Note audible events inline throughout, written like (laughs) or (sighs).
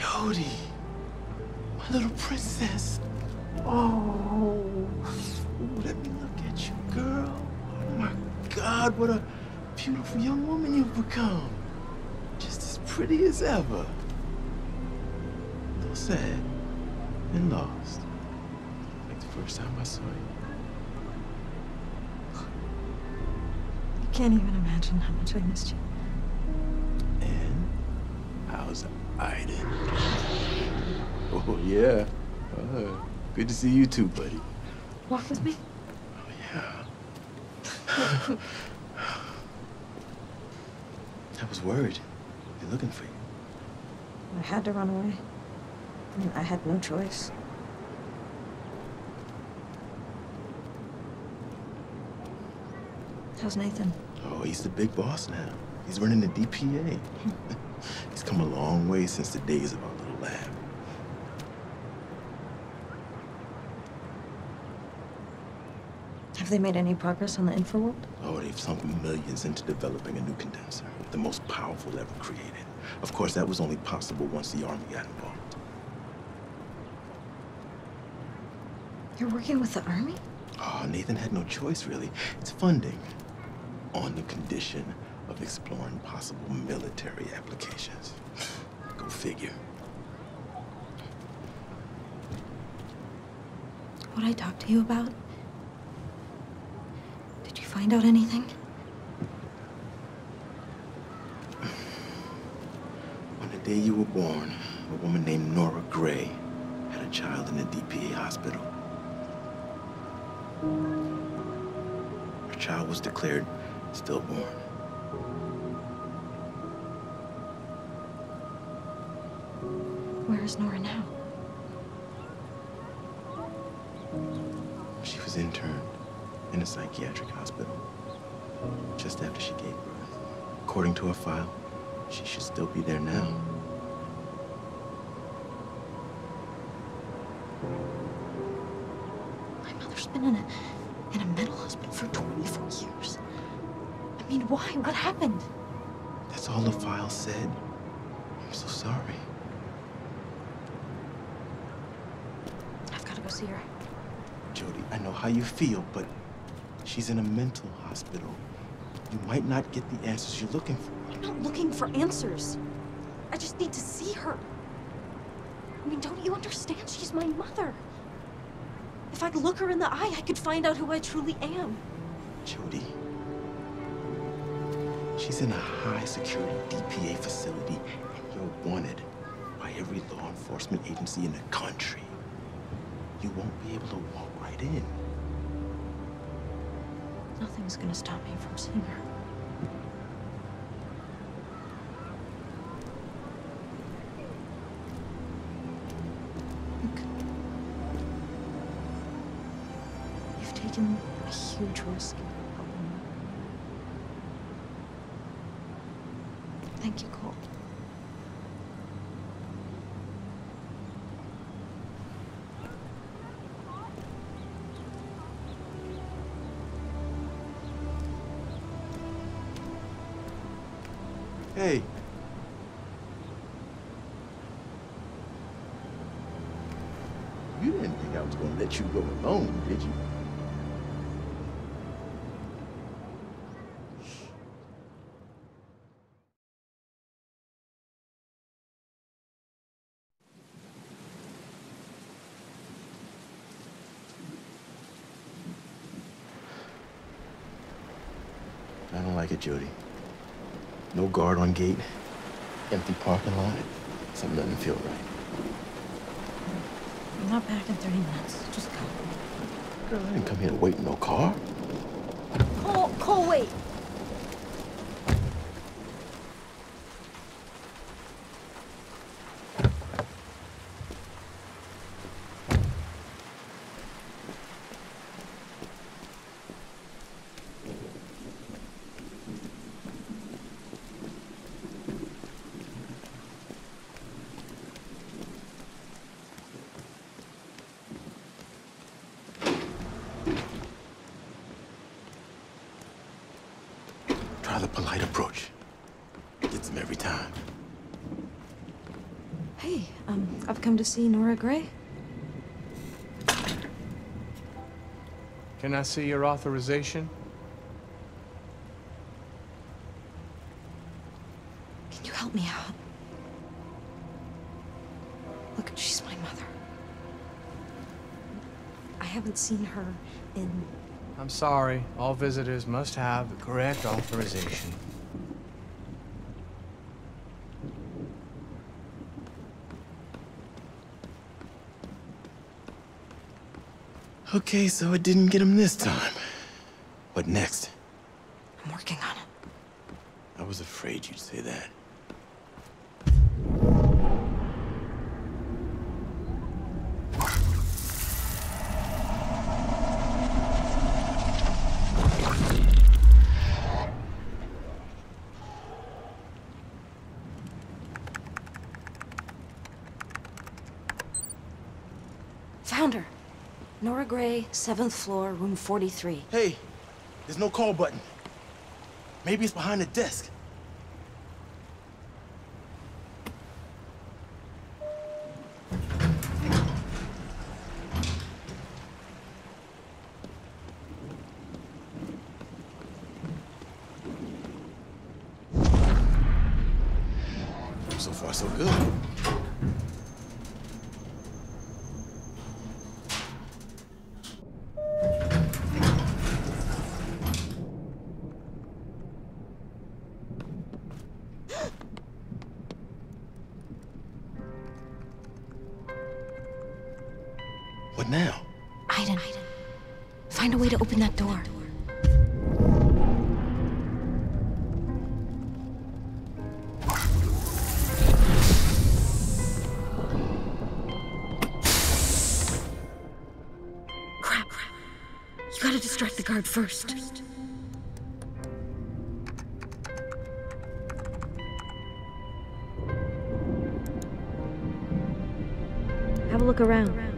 Jodie, my little princess. Oh, Ooh, let me look at you, girl. Oh my God, what a beautiful young woman you've become. Just as pretty as ever. A little sad and lost. Like the first time I saw you. I can't even imagine how much I missed you. And how's Oh, yeah. Uh, good to see you too, buddy. Walk with me. Oh, yeah. I was worried. They're looking for you. I had to run away. I had no choice. How's Nathan? Oh, he's the big boss now. He's running the DPA. (laughs) he's come a long way since the days of our little lab. Have they made any progress on the Infraworld? Oh, they've sunk millions into developing a new condenser, the most powerful ever created. Of course, that was only possible once the Army got involved. You're working with the Army? Oh, Nathan had no choice, really. It's funding. On the condition of exploring possible military applications. (sighs) Go figure. What I talked to you about? Did you find out anything? (sighs) On the day you were born, a woman named Nora Gray had a child in the DPA hospital. Her child was declared stillborn. Is Nora now? She was interned in a psychiatric hospital just after she gave birth. According to her file, she should still be there now. My mother's been in a in a mental hospital for 24 years. I mean, why? What happened? That's all the file said. I'm so sorry. I've got to go see her. Jodie, I know how you feel, but she's in a mental hospital. You might not get the answers you're looking for. I'm not looking for answers. I just need to see her. I mean, don't you understand? She's my mother. If I'd look her in the eye, I could find out who I truly am. Jodie. She's in a high security DPA facility, and you're wanted by every law enforcement agency in the country. You won't be able to walk right in. Nothing's gonna stop me from seeing her. Jodie. No guard on gate. Empty parking lot. Something doesn't feel right. I'm not back in 30 minutes. Just go. Girl, I didn't come here to wait in no car. Cole, Cole, wait. Try the polite approach. Gets them every time. Hey, um, I've come to see Nora Gray. Can I see your authorization? Can you help me out? Look, she's my mother. I haven't seen her in. I'm sorry. All visitors must have the correct authorization. Okay, so it didn't get him this time. What next? I'm working on it. I was afraid you'd say that. Found her. Nora Gray, seventh floor, room 43. Hey, there's no call button. Maybe it's behind the desk. Guard first. Have a look around.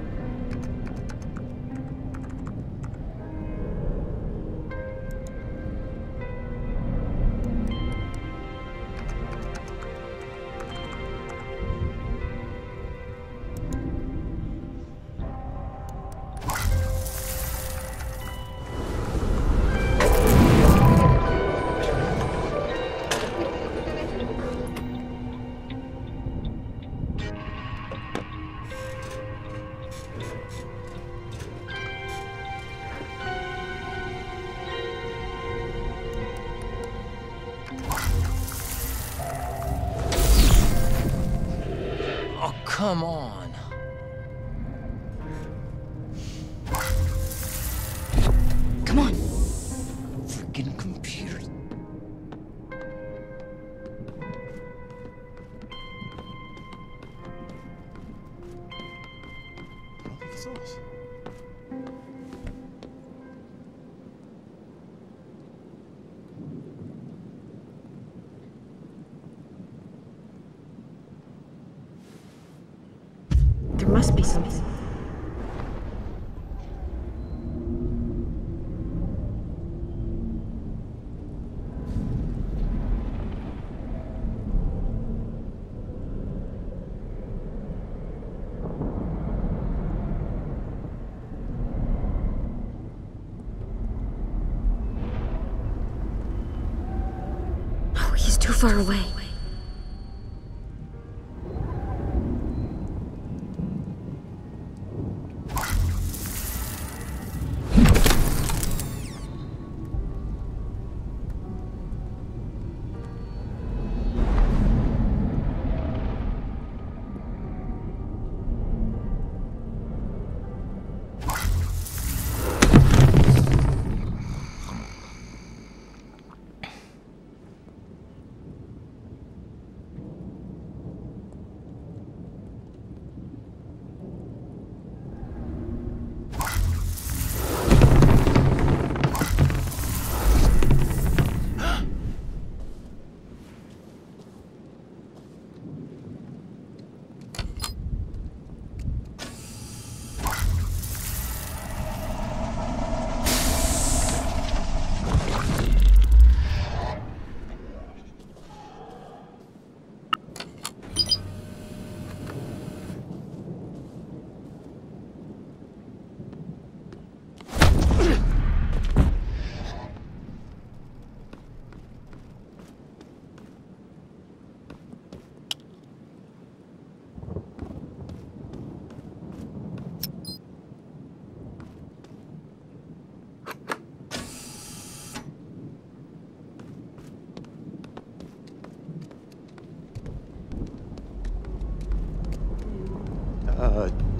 Far away.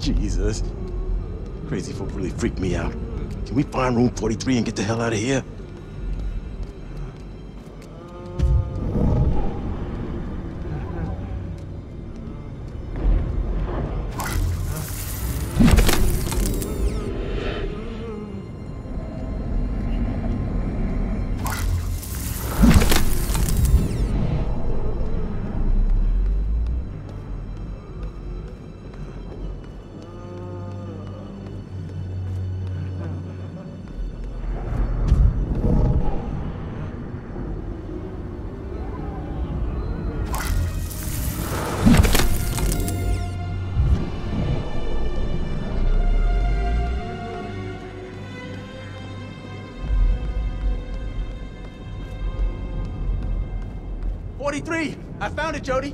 Jesus. Crazy folk really freaked me out. Can we find room 43 and get the hell out of here? Found it, Jodie.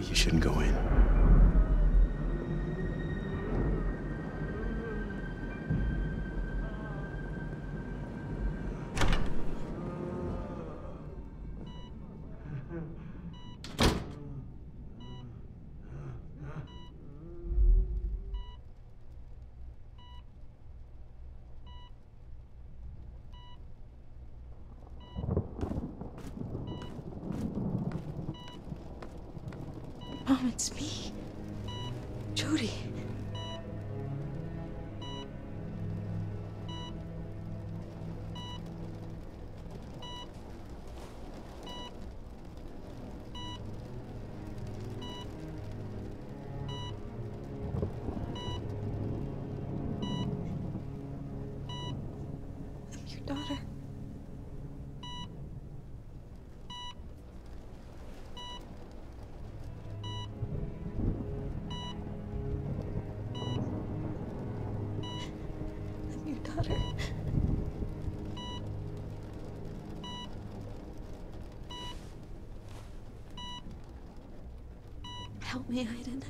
You shouldn't go in. Me, Aiden.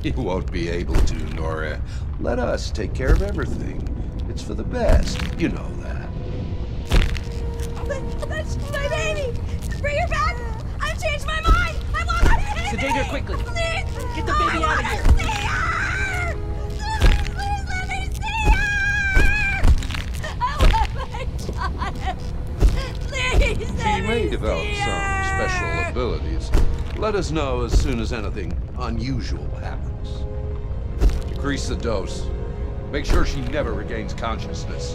(laughs) You won't be able to, Nora. Let us take care of everything. It's for the best. You know that. That's my baby! Bring her back! I've changed my mind! I want my baby! Sedate her quickly. Please! Get the baby I out of here. See her! Please, please let me see her! I want my child! Please She let may me develop see some her! special abilities. Let us know as soon as anything unusual happens. Increase the dose. Make sure she never regains consciousness.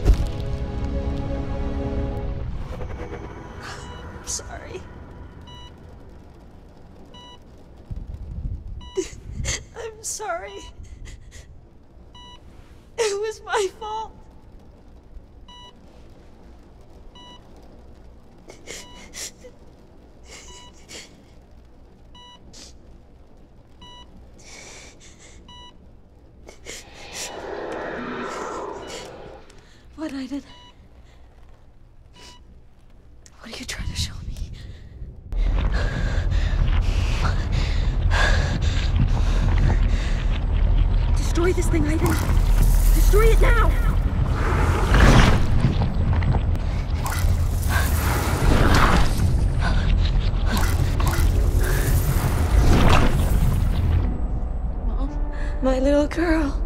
my little girl.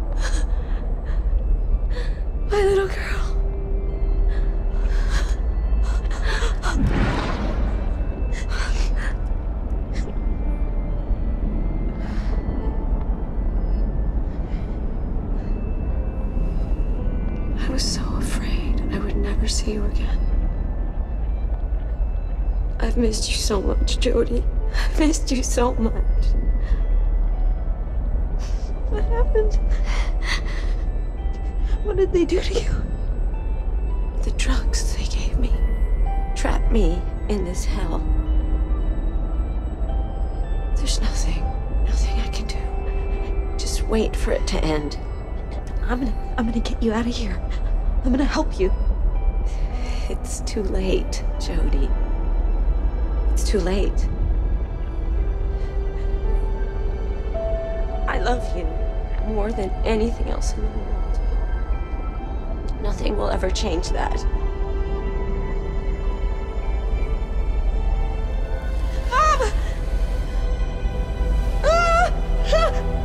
My little girl. I was so afraid I would never see you again. I've missed you so much, Jodie. I've missed you so much. Did they do to you? The drugs they gave me trapped me in this hell. There's nothing, nothing I can do. Just wait for it to end. I'm gonna, I'm gonna get you out of here. I'm gonna help you. It's too late, Jodie. It's too late. I love you more than anything else in the world. Nothing will ever change that. Mom! Ah!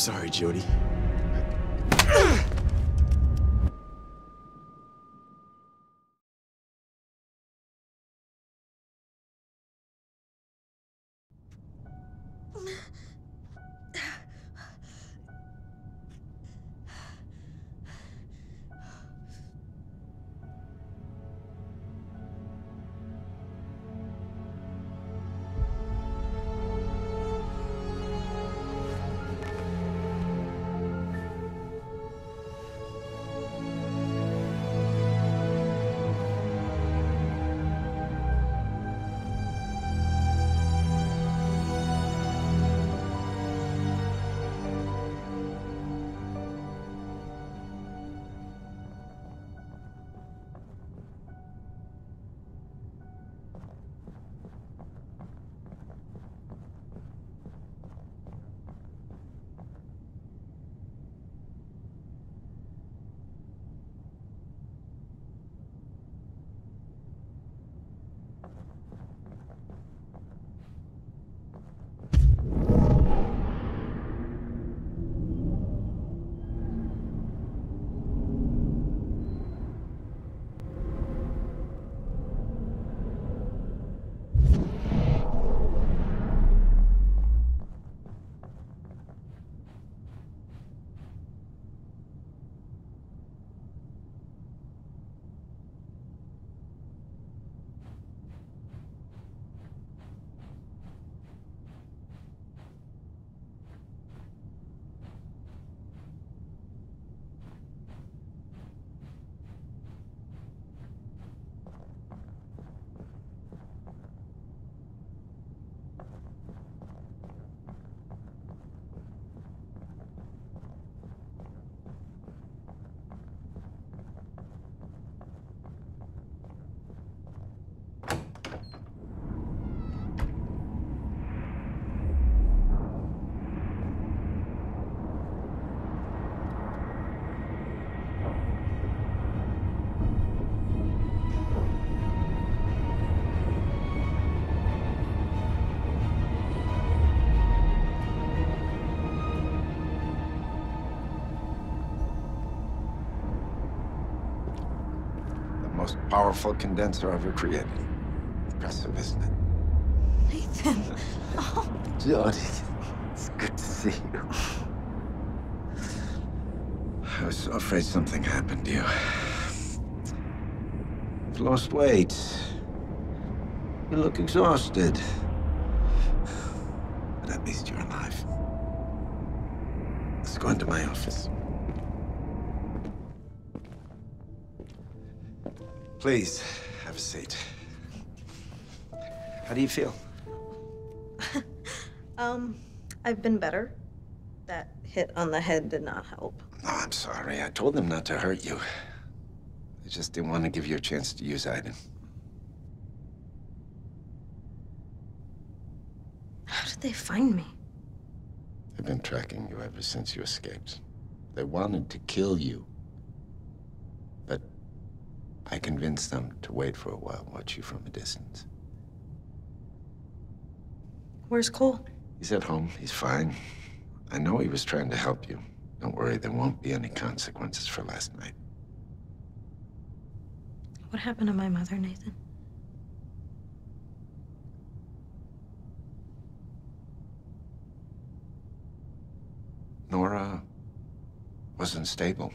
Sorry, Jodie. Powerful condenser ever created. Impressive, isn't it? Nathan. Oh, Jodie, it's good to see you. I was so afraid something happened to you. You've lost weight. You look exhausted. But at least you're alive. Let's go into my office. Please, have a seat. How do you feel? (laughs) um, I've been better. That hit on the head did not help. No, I'm sorry. I told them not to hurt you. I just didn't want to give you a chance to use Aiden. How did they find me? They've been tracking you ever since you escaped. They wanted to kill you. I convinced them to wait for a while, watch you from a distance. Where's Cole? He's at home. He's fine. I know he was trying to help you. Don't worry, there won't be any consequences for last night. What happened to my mother, Nathan? Nora wasn't stable.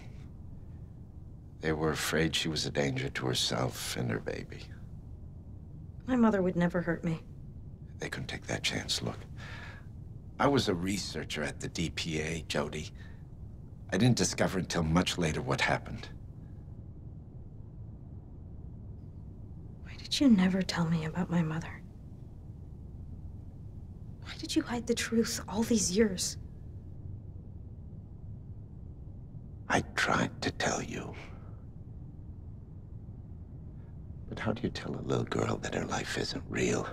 They were afraid she was a danger to herself and her baby. My mother would never hurt me. They couldn't take that chance. Look, I was a researcher at the DPA, Jodie. I didn't discover until much later what happened. Why did you never tell me about my mother? Why did you hide the truth all these years? I tried to tell you. But how do you tell a little girl that her life isn't real?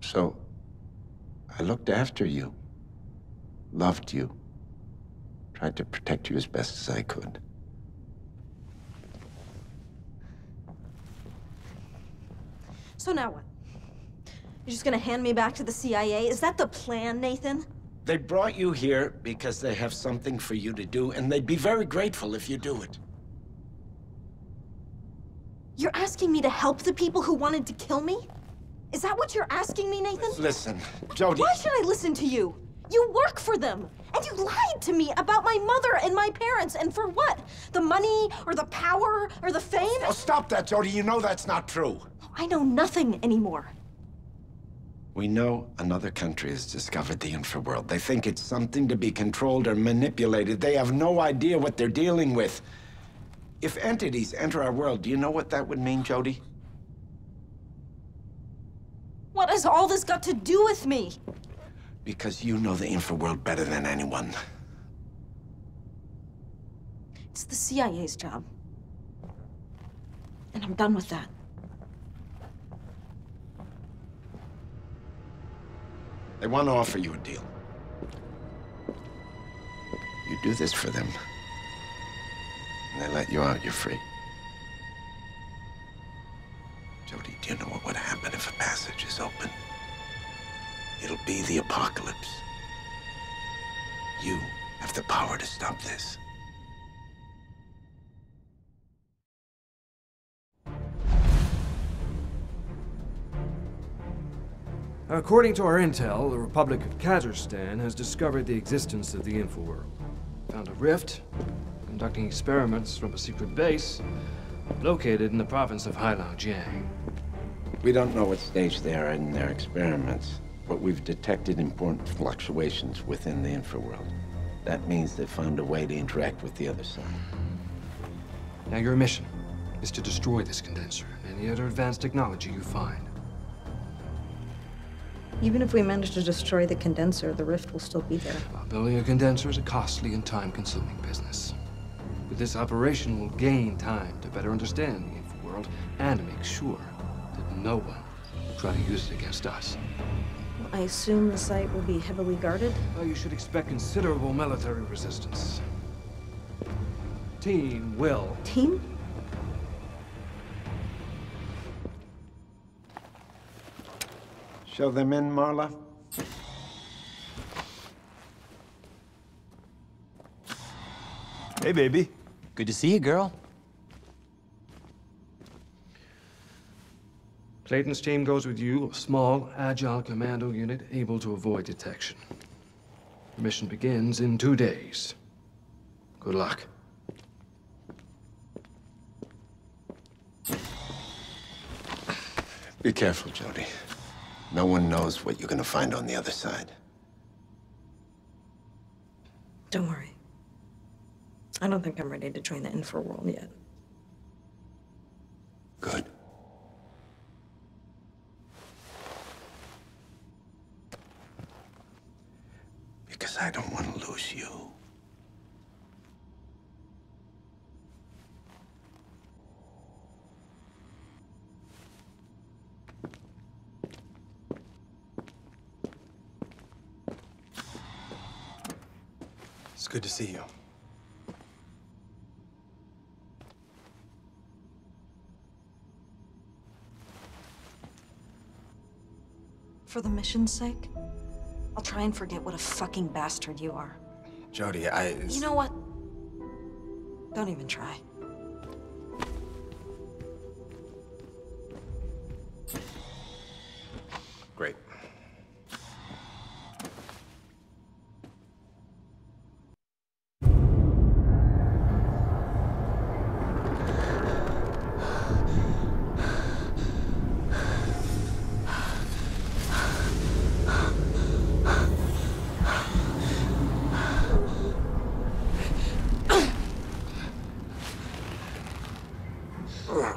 So, I looked after you, loved you, tried to protect you as best as I could. So now what? You're just gonna hand me back to the CIA? Is that the plan, Nathan? They brought you here because they have something for you to do, and they'd be very grateful if you do it. You're asking me to help the people who wanted to kill me? Is that what you're asking me, Nathan? Listen, Jodie. Why should I listen to you? You work for them, and you lied to me about my mother and my parents, and for what? The money, or the power, or the fame? Oh, stop that, Jodie. You know that's not true. I know nothing anymore. We know another country has discovered the infraworld. They think it's something to be controlled or manipulated. They have no idea what they're dealing with. If entities enter our world, do you know what that would mean, Jodie? What has all this got to do with me? Because you know the infraworld better than anyone. It's the CIA's job. And I'm done with that. They want to offer you a deal. You do this for them, and they let you out, you're free. Jodie, do you know what would happen if a passage is open? It'll be the apocalypse. You have the power to stop this. According to our intel, the Republic of Kaznakhstan has discovered the existence of the Infraworld. Found a rift, conducting experiments from a secret base located in the province of Heilongjiang. We don't know what stage they are in their experiments, but we've detected important fluctuations within the infraworld. That means they've found a way to interact with the other side. Now your mission is to destroy this condenser and any other advanced technology you find. Even if we manage to destroy the condenser, the rift will still be there. While building a condenser is a costly and time-consuming business. With this operation, we'll gain time to better understand the Infraworld and to make sure that no one will try to use it against us. I assume the site will be heavily guarded? Well, you should expect considerable military resistance. Team will. Team? Show them in, Marla. Hey, baby. Good to see you, girl. Clayton's team goes with you, a small, agile commando unit able to avoid detection. The mission begins in two days. Good luck. Be careful, Jodie. No one knows what you're gonna find on the other side. Don't worry. I don't think I'm ready to join the Infraworld yet. Good. Because I don't want to lose you. It's good to see you. For the mission's sake, I'll try and forget what a fucking bastard you are. Jodie, I. You know what? Don't even try.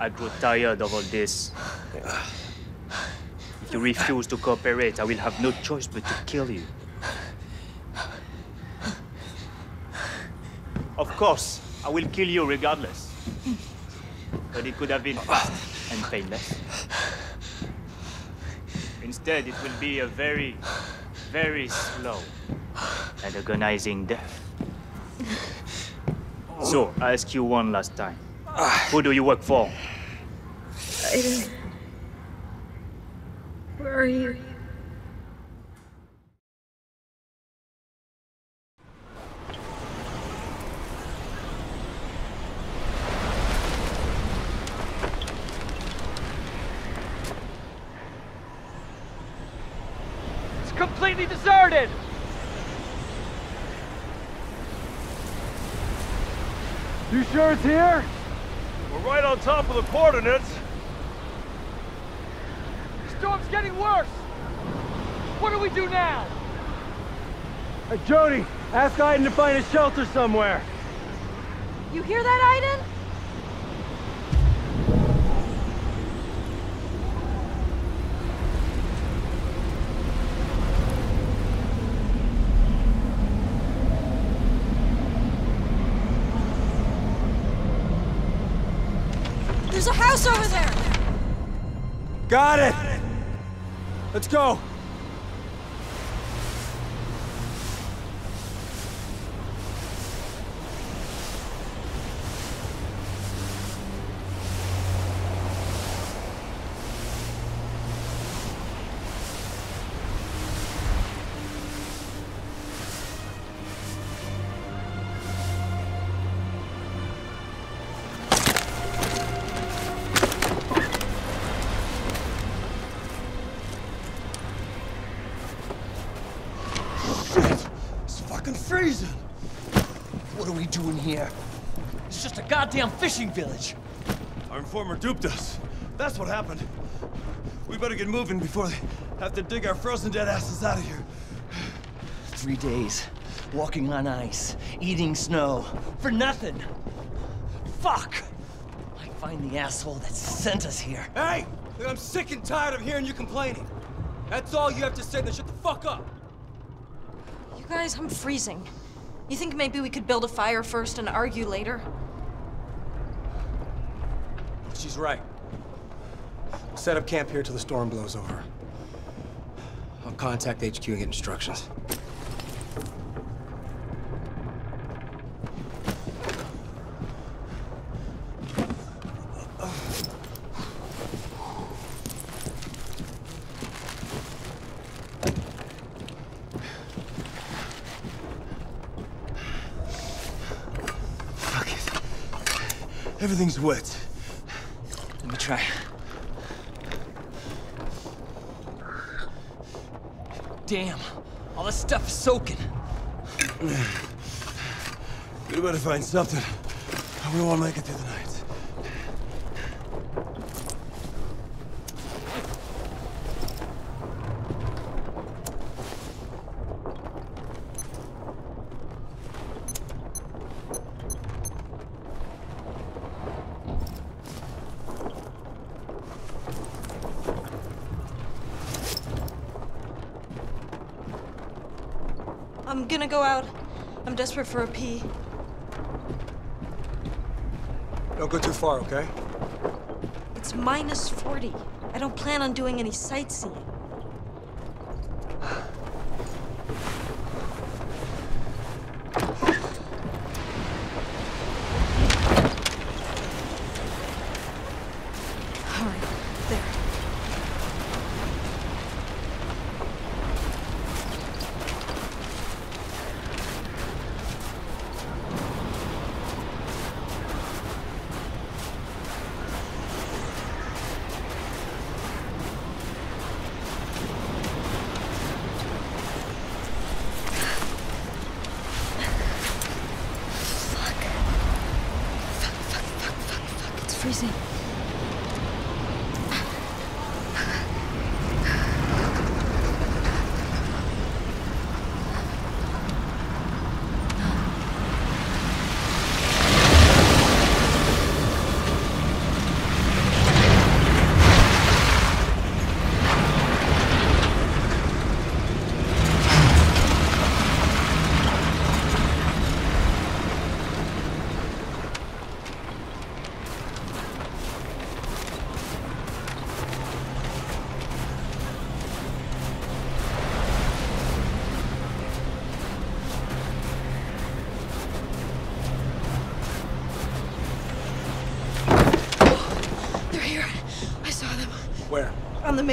I grew tired of all this. If you refuse to cooperate, I will have no choice but to kill you. Of course, I will kill you regardless. But it could have been fast and painless. Instead, it will be a very, very slow and agonizing death. So, I ask you one last time. Who do you work for? Aiden. Where are you? It's completely deserted! You sure it's here? We're right on top of the coordinates. The storm's getting worse! What do we do now? Hey, Jodie, ask Aiden to find a shelter somewhere. You hear that, Aiden? There's a house over there! Got it! Let's go! Fucking freezing. What are we doing here? It's just a goddamn fishing village. Our informer duped us. That's what happened. We better get moving before they have to dig our frozen dead asses out of here. Three days, walking on ice, eating snow, for nothing. Fuck! I find the asshole that sent us here. Hey! I'm sick and tired of hearing you complaining. That's all you have to say, then shut the fuck up! You guys, I'm freezing. You think maybe we could build a fire first and argue later? She's right. We'll set up camp here till the storm blows over. I'll contact HQ and get instructions. Everything's wet. Let me try. Damn, all this stuff is soaking. We better find something. We won't make it through the night. I'm gonna go out. I'm desperate for a pee. Don't go too far, okay? It's minus 40. I don't plan on doing any sightseeing.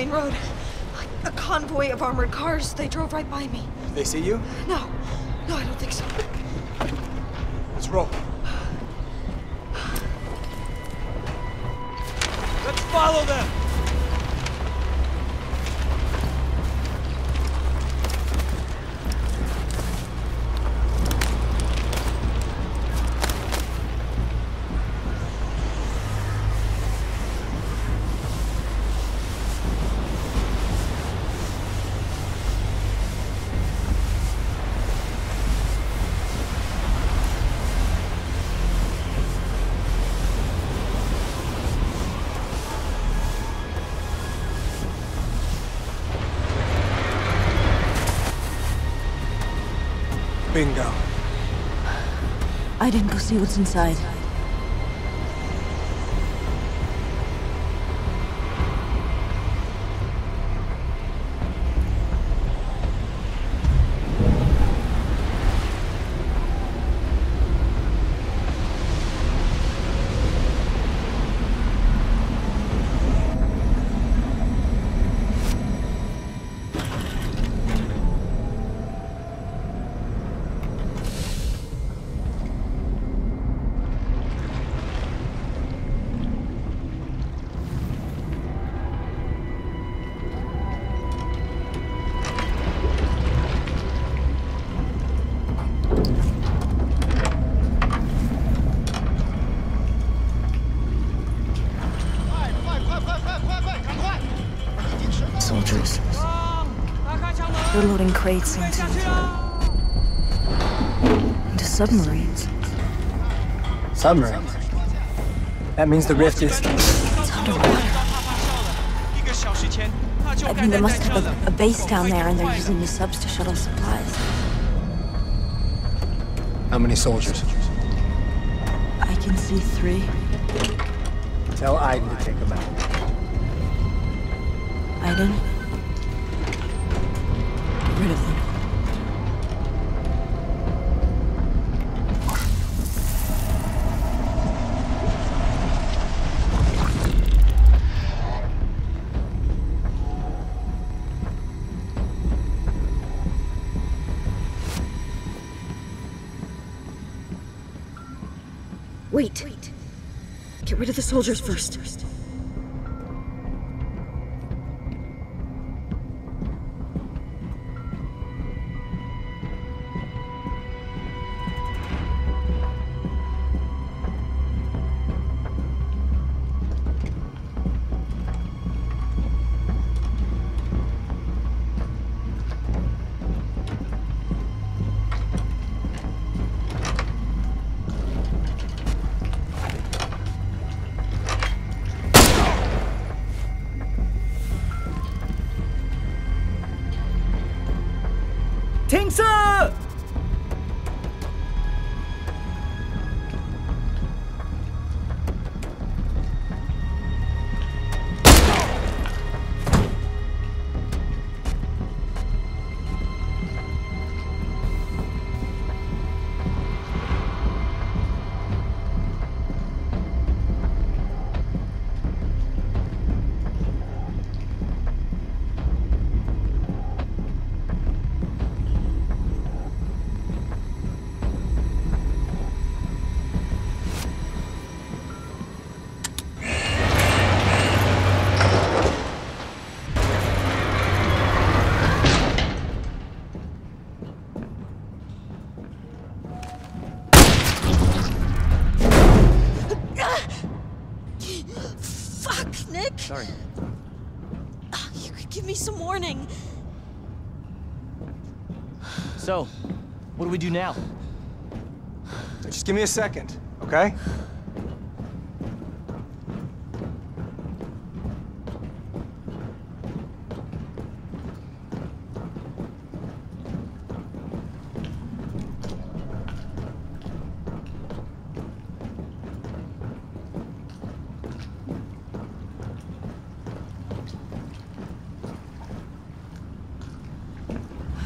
Main road. A convoy of armored cars. They drove right by me. They see you? No. No, I didn't go see what's inside. They're loading crates into into submarines. Submarines. That means the rift is. It's underwater. I mean, they must have a, a base down there, and they're using the subs to shuttle supplies. How many soldiers? I can see three. Tell Aiden to take them out. Aiden. Soldiers first. Ting Su! Do we do now? Just give me a second, okay?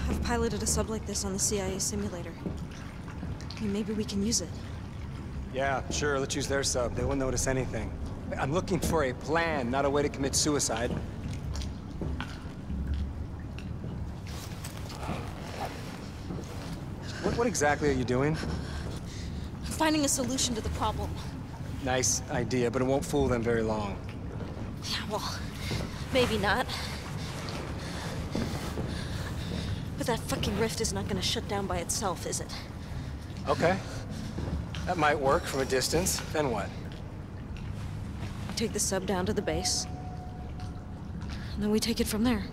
I've piloted a sub like this on the CIA simulator. I mean, maybe we can use it. Yeah, sure, let's use their sub. They won't notice anything. I'm looking for a plan, not a way to commit suicide. What, what exactly are you doing? I'm finding a solution to the problem. Nice idea, but it won't fool them very long. Yeah, well, maybe not. But that fucking rift is not gonna shut down by itself, is it? Okay. That might work from a distance. Then what? Take the sub down to the base. And then we take it from there.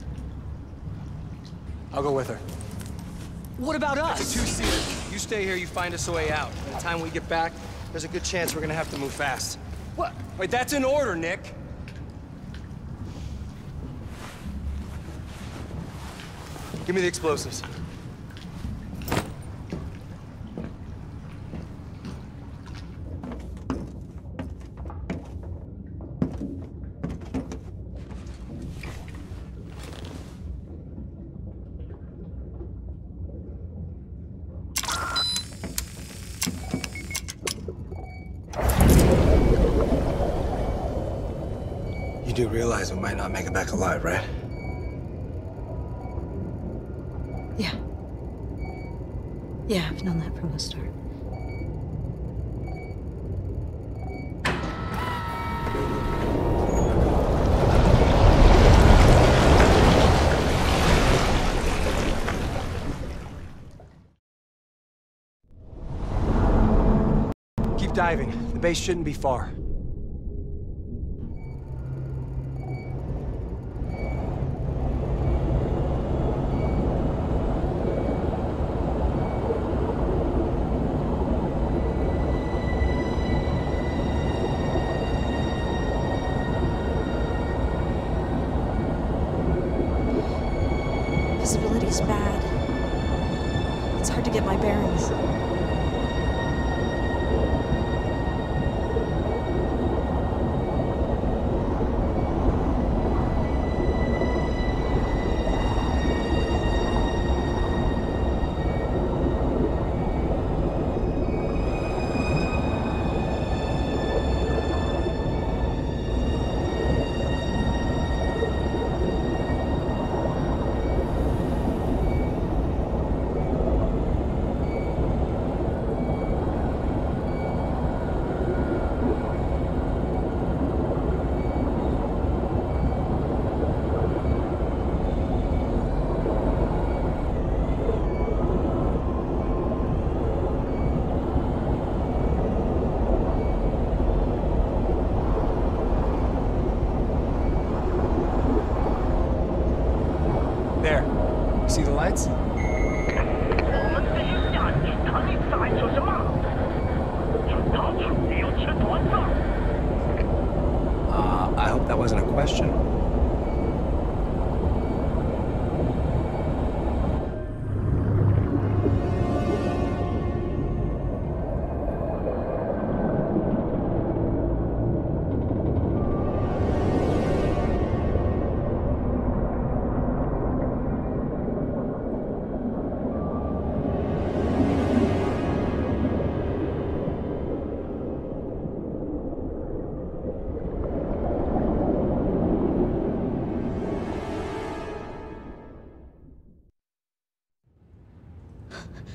I'll go with her. What about It's a two-seater. You stay here, you find us a way out. By the time we get back, there's a good chance we're gonna have to move fast. What? Wait, that's an order, Nick. Give me the explosives. You do realize we might not make it back alive, right? Yeah. Yeah, I've known that from the start. Keep diving. The base shouldn't be far.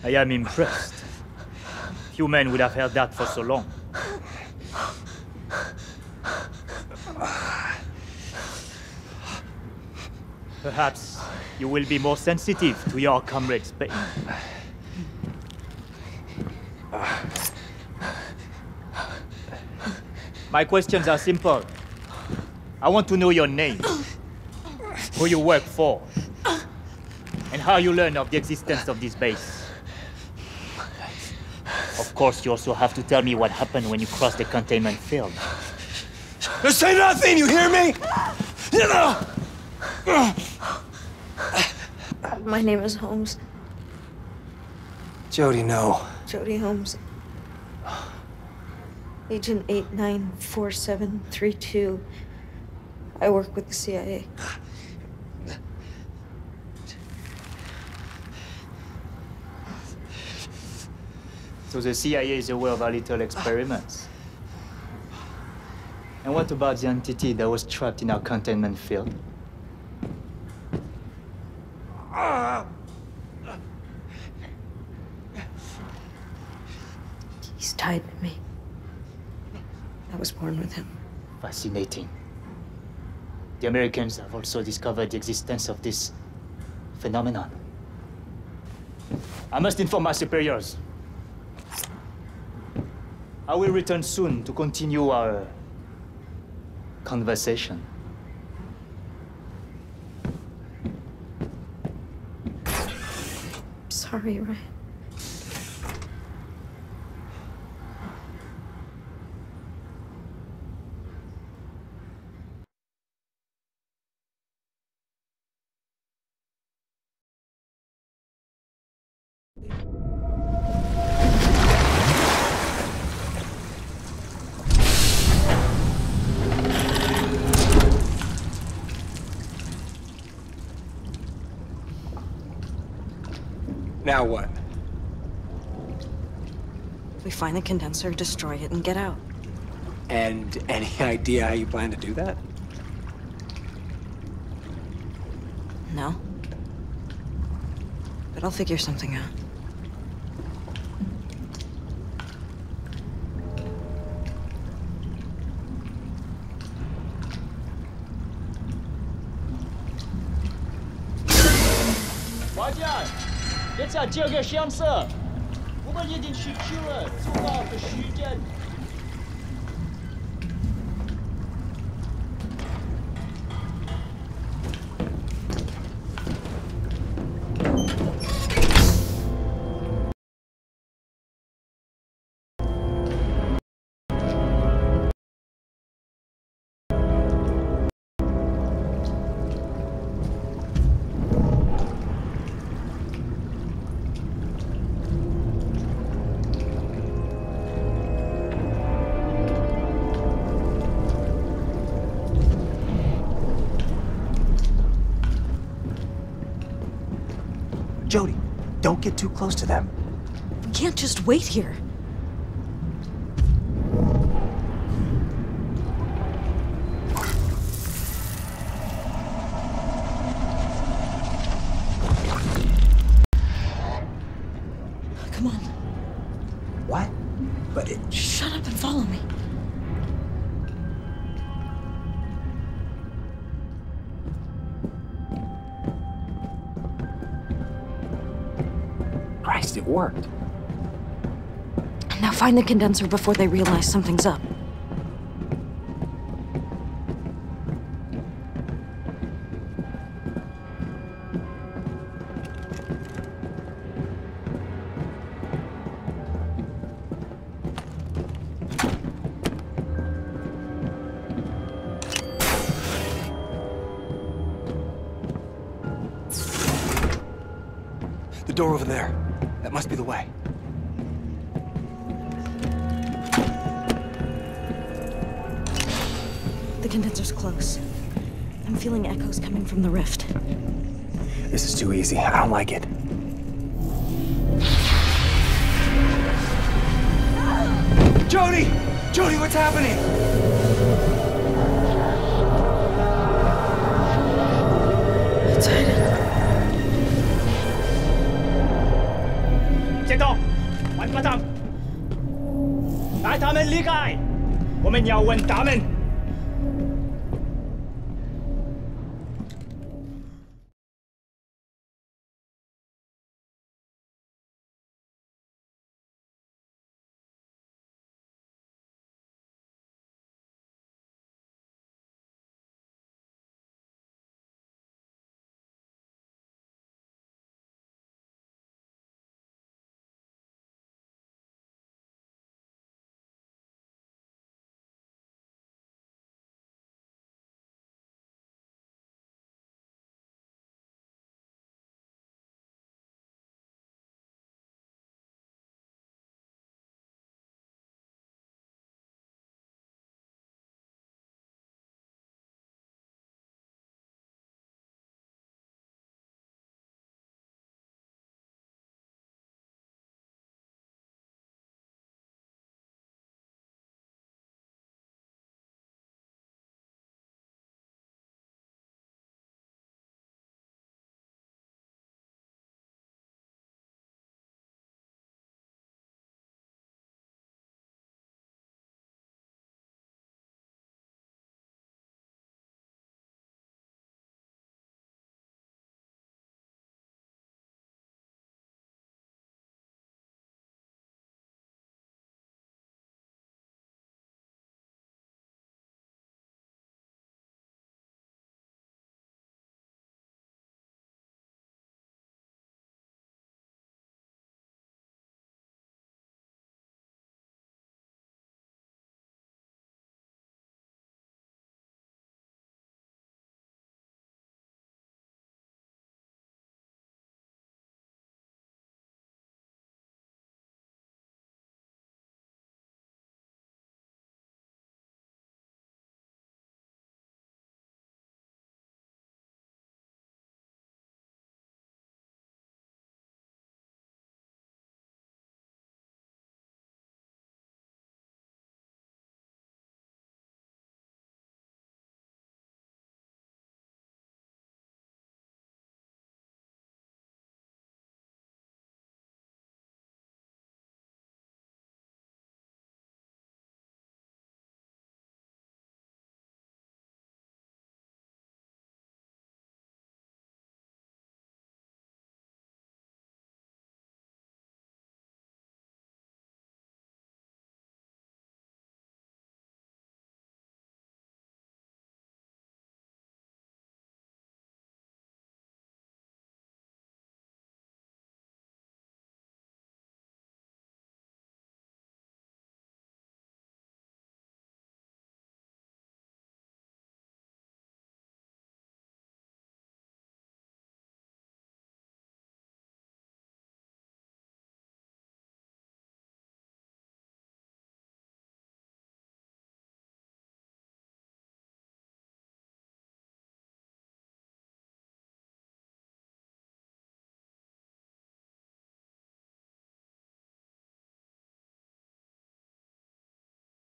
I am impressed. Few men would have heard that for so long. Perhaps you will be more sensitive to your comrade's pain. My questions are simple. I want to know your name, who you work for, and how you learn of the existence of this base. Of course, you also have to tell me what happened when you crossed the containment field. Say nothing, you hear me? My name is Holmes. Jodie, no. Jodie Holmes. Agent 894732. I work with the CIA. So the CIA is aware of our little experiments. And what about the entity that was trapped in our containment field? He's tied to me. I was born with him. Fascinating. The Americans have also discovered the existence of this phenomenon. I must inform my superiors. I will return soon to continue our conversation. Sorry, Ryan. Now what? We find the condenser, destroy it, and get out. And any (laughs) idea how you plan to do that? No. But I'll figure something out. Делка щамца! Уваги ден! Don't get too close to them. We can't just wait here. Come on. What? But it... Shut up and follow me. Worked. Now find the condenser before they realize something's up.